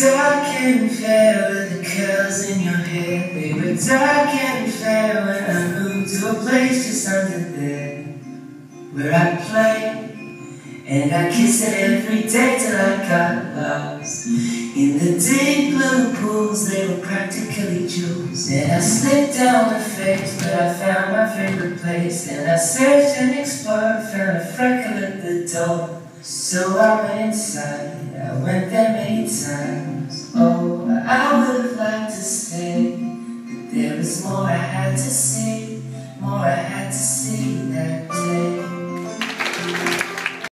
Dark and fair with the curls in your hair They were dark and fair when I moved to a place just under there Where I play and I kiss every day till I got lost In the deep blue pools they were practically jewels And I slipped down the face but I found my favorite place And I searched and explored, found a freckle at the door So I went inside I went there many times. Oh, I would have liked to stay. But there was more I had to see,